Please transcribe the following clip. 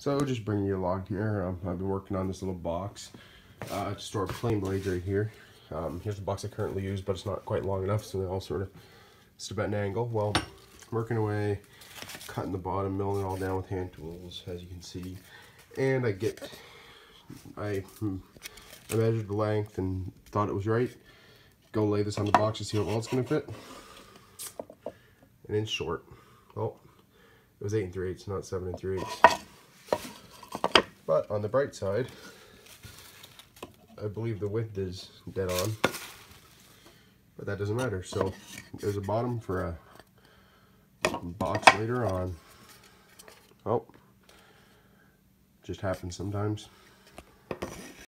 So just bringing you along here. Um, I've been working on this little box uh, to store plane blades right here. Um, here's the box I currently use, but it's not quite long enough, so they all sort of sit at an angle. Well, working away, cutting the bottom, milling it all down with hand tools, as you can see. And I get, I, hmm, I measured the length and thought it was right. Go lay this on the box to see how well it's going to fit. And in short. Oh, it was 8 and 3 eighths, not 7 and 3 eighths. But on the bright side, I believe the width is dead on. But that doesn't matter. So there's a bottom for a box later on. Oh, just happens sometimes.